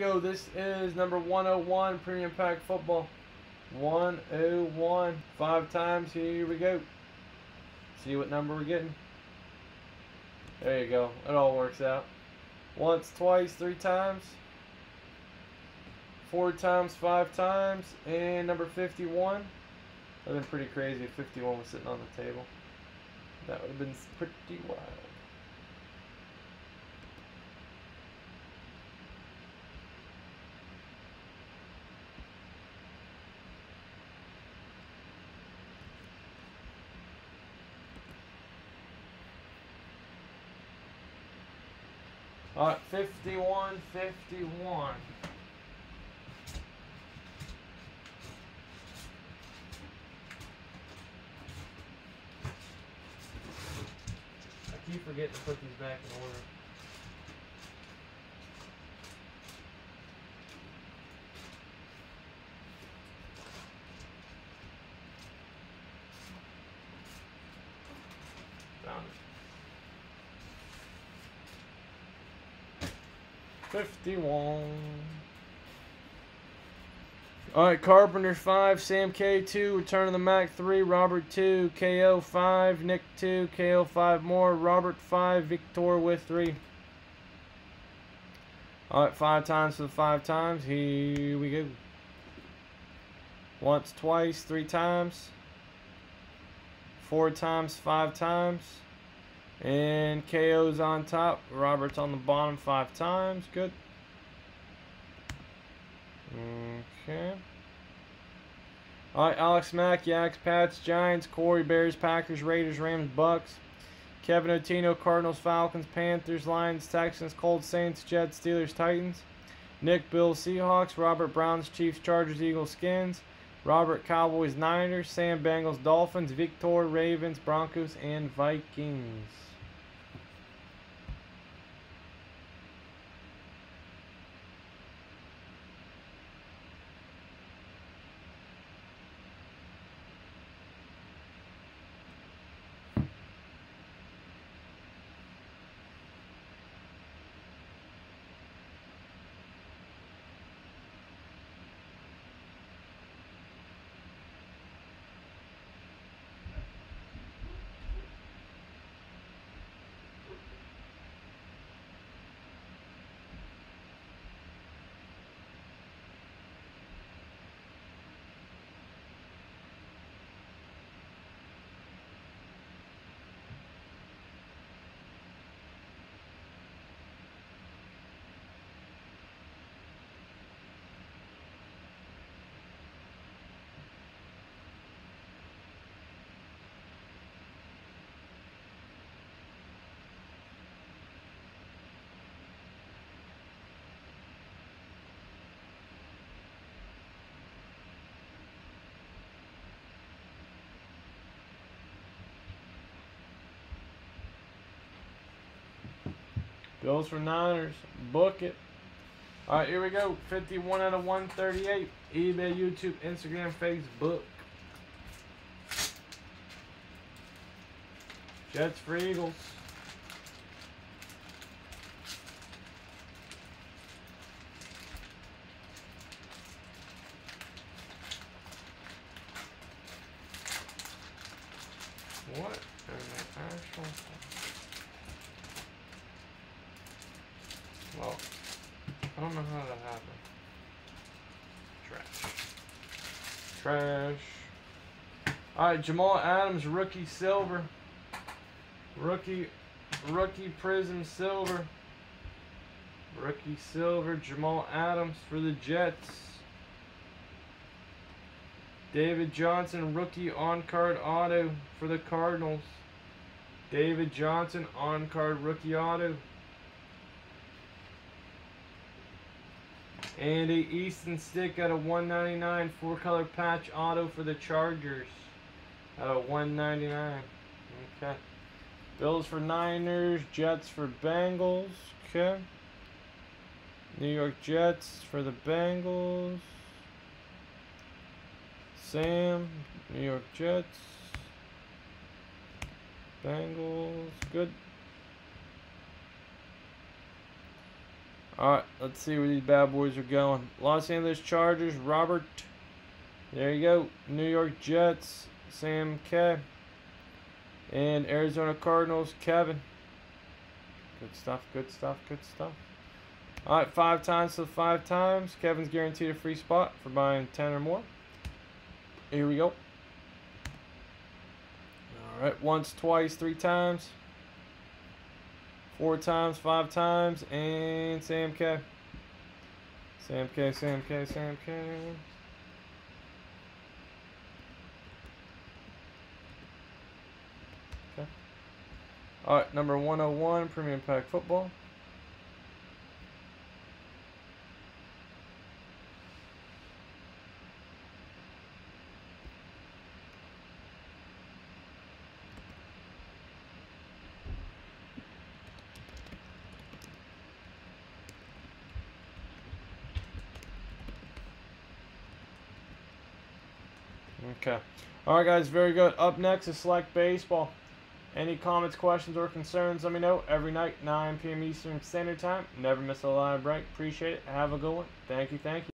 go. This is number 101 Premium Pack Football. 101. Five times. Here we go. See what number we're getting. There you go. It all works out. Once, twice, three times. Four times, five times. And number 51. That would have been pretty crazy if 51 was sitting on the table. That would have been pretty wild. Alright, 51, 51. I keep forgetting to put these back in order. 51. All right, Carpenter 5, Sam K 2, Return of the Mac 3, Robert 2, KO 5, Nick 2, KO 5 more, Robert 5, Victor with 3. All right, five times for the five times. Here we go. Once, twice, three times, four times, five times. And KO's on top. Robert's on the bottom five times. Good. Okay. All right, Alex Mack, Jags, Pats, Giants, Corey, Bears, Packers, Raiders, Rams, Bucs, Kevin Otino, Cardinals, Falcons, Panthers, Lions, Texans, Colts, Saints, Jets, Steelers, Titans, Nick, Bills, Seahawks, Robert, Browns, Chiefs, Chargers, Eagles, Skins, Robert, Cowboys, Niners, Sam, Bengals, Dolphins, Victor, Ravens, Broncos, and Vikings. Bills for Niners. Book it. All right, here we go. 51 out of 138. eBay, YouTube, Instagram, Facebook. Jets for Eagles. What in the actual... Well, I don't know how that happened. Trash. Trash. Alright, Jamal Adams, rookie silver. Rookie, rookie prism silver. Rookie silver, Jamal Adams for the Jets. David Johnson, rookie on-card auto for the Cardinals. David Johnson, on-card rookie auto. And a Easton stick at a 199 four color patch auto for the Chargers. at a 199. Okay. Bills for Niners, Jets for Bengals. Okay. New York Jets for the Bengals. Sam, New York Jets. Bengals. Good. Alright, let's see where these bad boys are going. Los Angeles Chargers, Robert. There you go. New York Jets, Sam K. And Arizona Cardinals, Kevin. Good stuff, good stuff, good stuff. Alright, five times to five times. Kevin's guaranteed a free spot for buying 10 or more. Here we go. Alright, once, twice, three times. Four times, five times, and Sam K. Sam K, Sam K, Sam K. Okay. Alright, number 101, Premium Pack Football. Okay. All right, guys. Very good. Up next is Select Baseball. Any comments, questions, or concerns, let me know. Every night, 9 p.m. Eastern Standard Time. Never miss a live break. Appreciate it. Have a good one. Thank you. Thank you.